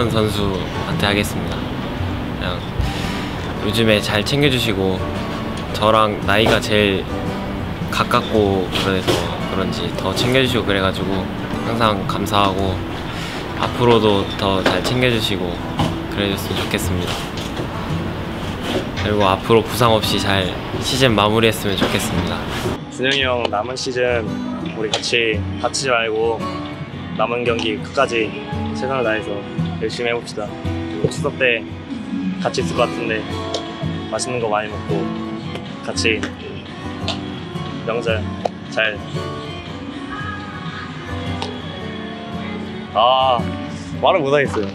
최정원 선수한테 하겠습니다. 그냥 요즘에 잘 챙겨주시고 저랑 나이가 제일 가깝고 그래서 그런지 더 챙겨주시고 그래가지고 항상 감사하고 앞으로도 더 잘 챙겨주시고 그래줬으면 좋겠습니다. 그리고 앞으로 부상 없이 잘 시즌 마무리했으면 좋겠습니다. 준영이 형 남은 시즌 우리 같이 다치지 말고 남은 경기 끝까지 최선을 다해서 열심히 해봅시다. 그리고 추석 때 같이 있을 것 같은데 맛있는 거 많이 먹고 같이 명절 잘. 아 말을 못하겠어요.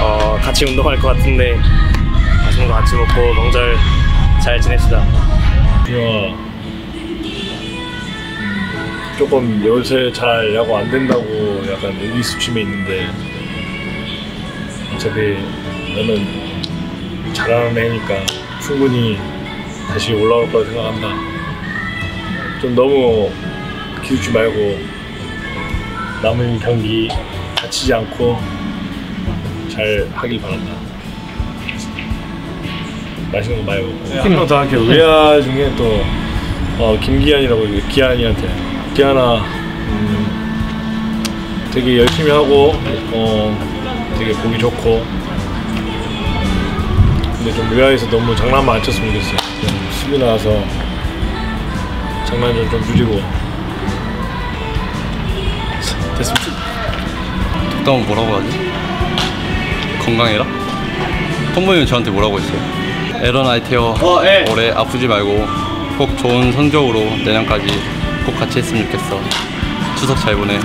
어 같이 운동할 것 같은데 맛있는 거 같이 먹고 명절 잘 지냅시다. 준영아 조금 요새 잘 야구 안 된다고 약간 의기소침해 있는데 어차피 너는 잘하는 애니까 충분히 다시 올라올 거라 생각한다. 좀 너무 기웃지 말고 남은 경기 다치지 않고 잘 하길 바란다. 맛있는 거 많이 먹고. 한명더 할게 외야 중에 또 어, 김기한이라고 기한이한테. 기한아 음, 되게 열심히 하고 어, 되게 보기 좋고. 근데 좀 외야에서 너무 장난만 안 쳤으면 좋겠어 좀 수비 나와서 장난 좀, 좀 줄이고. 됐으면 좋 독담은 뭐라고 하지? 건강해라? 톰보이는 저한테 뭐라고 했어요? 에런 아이테어 올해 아프지 말고 꼭 좋은 성적으로 내년까지 꼭 같이 했으면 좋겠어. 추석 잘 보내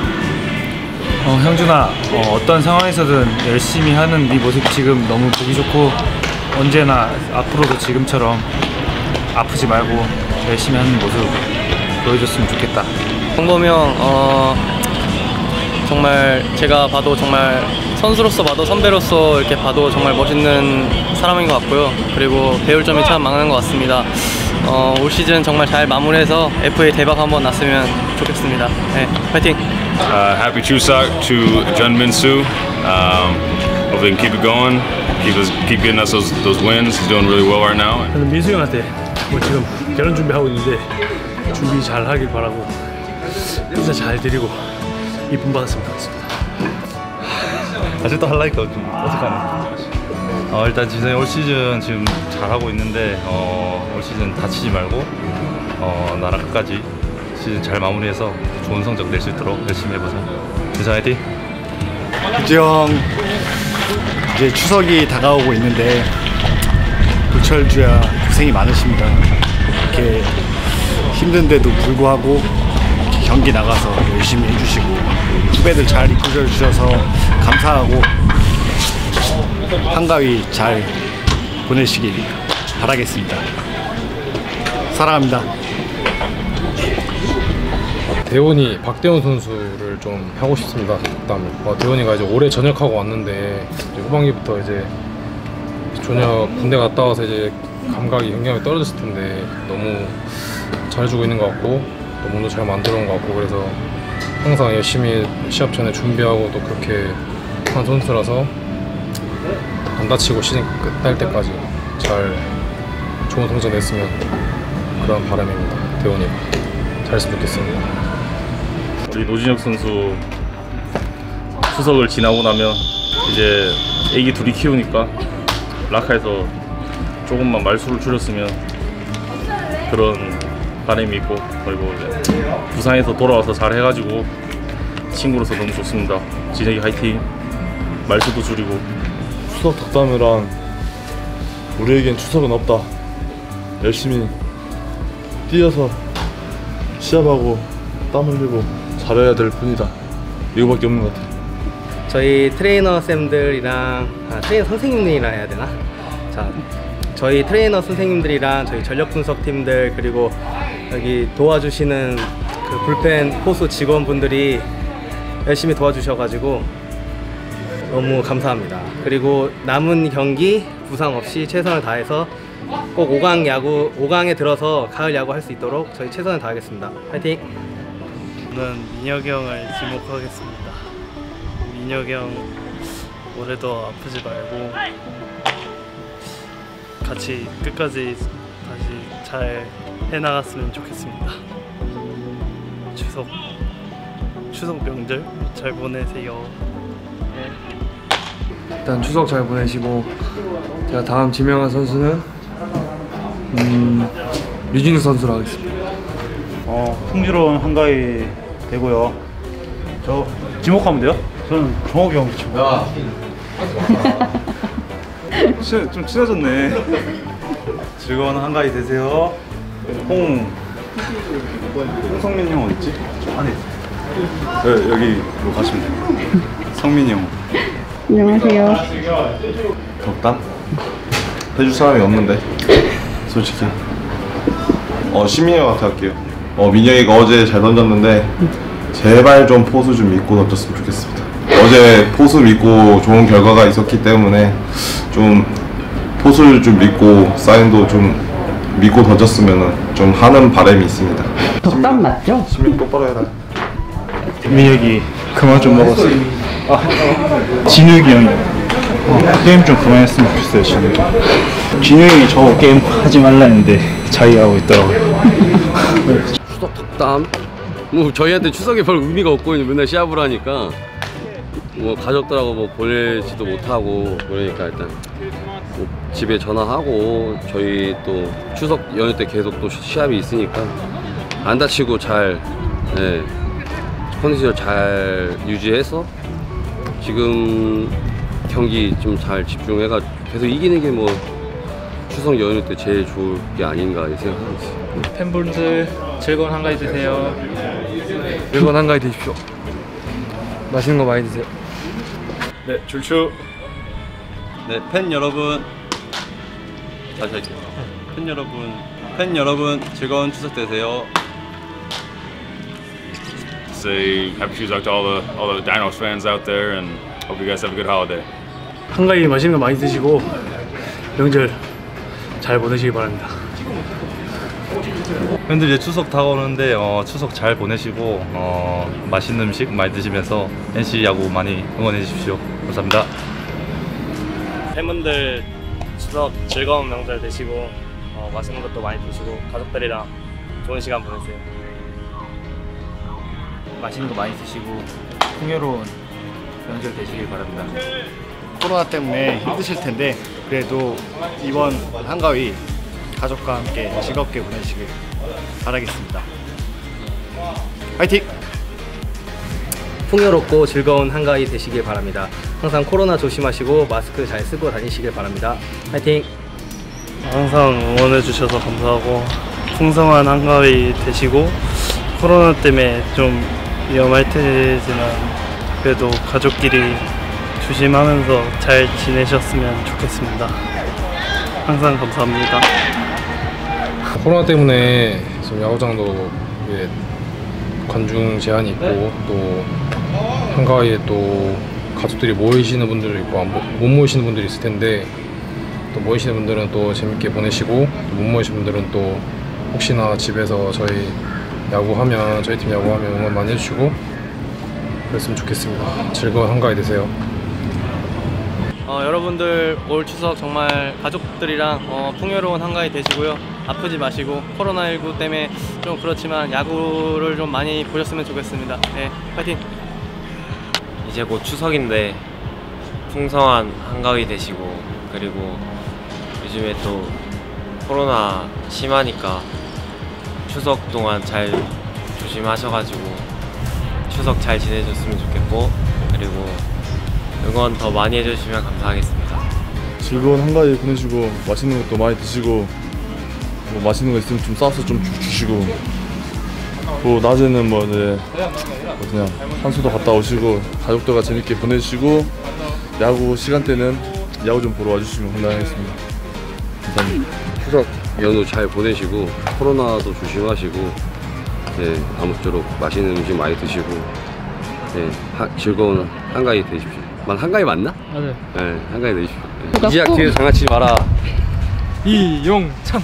어, 형준아 어, 떤 상황에서든 열심히 하는 네 모습 지금 너무 보기 좋고 언제나 앞으로도 지금처럼 아프지 말고 열심히 하는 모습 보여줬으면 좋겠다 홍범이 형, 어, 정말 제가 봐도 정말 선수로서 봐도 선배로서 이렇게 봐도 정말 멋있는 사람인 것 같고요. 그리고 배울 점이 참 많은 것 같습니다. 어, 올 시즌 정말 잘 마무리해서 FA 대박 한번 났으면 좋겠습니다. 네, 파이팅! Uh, happy Chuseok to Jun Min Soo. Um, hopefully, he can keep it going. Keep us, keep getting us those, those wins. He's doing really well right now. 저는 민수 형한테 뭐 지금 결혼 준비하고 있는데 준비 잘 하길 바라고 인사 잘 드리고 이쁨 받았으면 좋겠습니다. 아직도 할라니까 좀 어색하네 어, 일단 지성이 올 시즌 지금 잘하고 있는데 어, 올 시즌 다치지 말고 어, 나랑 끝까지 시즌 잘 마무리해서 좋은 성적 낼 수 있도록 열심히 해보자 지성 화이팅! 규정 이제 추석이 다가오고 있는데 부철주야 고생이 많으십니다. 이렇게 힘든데도 불구하고 경기 나가서 열심히 해주시고 후배들 잘 이끌어 주셔서 감사하고 한가위 잘 보내시길 바라겠습니다. 사랑합니다. 대원이 박대원 선수를 좀 하고 싶습니다. 덕담을. 어, 대원이가 이제 올해 전역하고 왔는데 이제 후반기부터 이제 전역 군대 갔다 와서 이제 감각이 굉장히 떨어졌을 텐데 너무 잘해주고 있는 것 같고 또 몸도 잘 만들어 온 것 같고 그래서 항상 열심히 시합 전에 준비하고 또 그렇게 한 선수라서 안 다치고 시즌 끝날 때까지 잘 좋은 성적 냈으면 그런 바람입니다. 대원이가 잘했으면 좋겠습니다. 우리 노진혁 선수 추석을 지나고 나면 이제 애기 둘이 키우니까 라카에서 조금만 말수를 줄였으면 그런 바람이 있고 그리고 부산에서 돌아와서 잘 해가지고 친구로서 너무 좋습니다. 진혁이 화이팅. 말수도 줄이고 추석 덕담이란 우리에겐 추석은 없다. 열심히 뛰어서 시합하고 땀 흘리고 잘해야 될 뿐이다. 이거밖에 없는 것 같아. 저희 트레이너 쌤들이랑 아, 트레이너 선생님들이랑 해야 되나? 자, 저희 트레이너 선생님들이랑 저희 전력 분석 팀들 그리고 여기 도와주시는 그 불펜 포수 직원분들이 열심히 도와주셔가지고 너무 감사합니다. 그리고 남은 경기 부상 없이 최선을 다해서 꼭 5강 야구 5강에 들어서 가을 야구 할 수 있도록 저희 최선을 다하겠습니다. 파이팅! 저는 민혁이 형을 지목하겠습니다. 민혁이 형 올해도 아프지 말고 같이 끝까지 다시 잘 해나갔으면 좋겠습니다. 추석 추석 명절 잘 보내세요. 일단 추석 잘 보내시고 제가 다음 지명한 선수는 음, 류진우 선수로 하겠습니다. 어, 풍지로운 한가위 되고요. 저 지목하면 돼요? 저는 종옥이 형 지목. 야. 좀 친해졌네. 즐거운 한가위 되세요. 홍 홍성민 형 어딨지? 안에 있어. 네, 여기로 가시면 돼요. 성민이 형. 안녕하세요. 덥다? 해줄 사람이 없는데 솔직히 어 시민이 형한테 할게요 어 민영이가 어제 잘 던졌는데 제발 좀 포수 좀 믿고 던졌으면 좋겠습니다 어제 포수 믿고 좋은 결과가 있었기 때문에 좀 포수를 좀 믿고 사인도 좀 믿고 던졌으면 좀 하는 바람이 있습니다 덕담 맞죠? 시민 똑바로 해라 민혁이 그만 좀 먹었어. 아, 진욱이 형이 어, 게임 좀 그만했으면 좋겠어요. 진욱이. 진욱이 저 게임 하지 말라 했는데 자기가 하고 있더라고요. 추석 덕담? 뭐 저희한테 추석에 별 의미가 없고 맨날 시합을 하니까 뭐 가족들하고 뭐 보내지도 못하고 그러니까 일단 뭐 집에 전화하고 저희 또 추석 연휴 때 계속 또 시합이 있으니까 안 다치고 잘 네, 컨디션 잘 유지해서 지금 경기 좀 잘 집중해가 계속 이기는 게 뭐 추석 연휴 때 제일 좋을 게 아닌가 이 생각하고 있어요. 팬분들 즐거운 한가위 되세요. 즐거운 한가위 되십시오. 맛있는 거 많이 드세요. 네, 줄추. 네, 팬 여러분 다시 할게요. 팬 여러분, 팬 여러분 즐거운 추석 되세요. Say happy Chuseok to all the all the Dinos fans out there, and hope you guys have a good holiday. 한가위 맛있는 거 많이 드시고 명절 잘 보내시기 바랍니다. 팬들 이제 추석 다가오는데 어, 추석 잘 보내시고 어, 맛있는 음식 많이 드시면서 NC 야구 많이 응원해 주십시오. 감사합니다. 팬분들 추석 즐거운 명절 되시고 어, 맛있는 것도 많이 드시고 가족들이랑 좋은 시간 보내세요. 맛있는 거 많이 드시고 풍요로운 명절 되시길 바랍니다. 코로나 때문에 힘드실 텐데 그래도 이번 한가위 가족과 함께 즐겁게 보내시길 바라겠습니다. 화이팅! 풍요롭고 즐거운 한가위 되시길 바랍니다. 항상 코로나 조심하시고 마스크 잘 쓰고 다니시길 바랍니다. 파이팅! 항상 응원해 주셔서 감사하고 풍성한 한가위 되시고 코로나 때문에 좀 위험할 테지만 그래도 가족끼리 조심하면서 잘 지내셨으면 좋겠습니다. 항상 감사합니다. 코로나 때문에 지금 야구장도 이게 관중 제한이 있고 또 한가위에 또 가족들이 모이시는 분들도 있고 못 모이시는 분들이 있을 텐데 또 모이시는 분들은 또 재밌게 보내시고 또 못 모이시는 분들은 또 혹시나 집에서 저희 야구하면 저희 팀 야구하면 응원 많이 해주시고 그랬으면 좋겠습니다. 즐거운 한가위 되세요. 어, 여러분들 올 추석 정말 가족들이랑 어, 풍요로운 한가위 되시고요. 아프지 마시고 코로나19 때문에 좀 그렇지만 야구를 좀 많이 보셨으면 좋겠습니다. 네, 파이팅! 이제 곧 추석인데 풍성한 한가위 되시고 그리고 요즘에 또 코로나 심하니까 추석 동안 잘 조심하셔가지고 추석 잘 지내셨으면 좋겠고 그리고 응원 더 많이 해주시면 감사하겠습니다. 즐거운 한가위 보내시고 맛있는 것도 많이 드시고 뭐 맛있는 거 있으면 좀 싸서 좀 주- 주시고 뭐 낮에는 뭐 이제 뭐 그냥 산수도 갔다 오시고 가족들과 재밌게 보내시고 야구 시간대는 야구 좀 보러 와주시면 감사하겠습니다. 감사합니다. 추석 연휴 잘 보내시고 코로나도 조심하시고 네, 아무쪼록 맛있는 음식 많이 드시고 네, 하- 즐거운 한가위 되십시오. 만 한가위 맞나? 맞아요. 네, 한가위 되십시오. 네. 이지학 뒤에서 장난치지 마라. 이용찬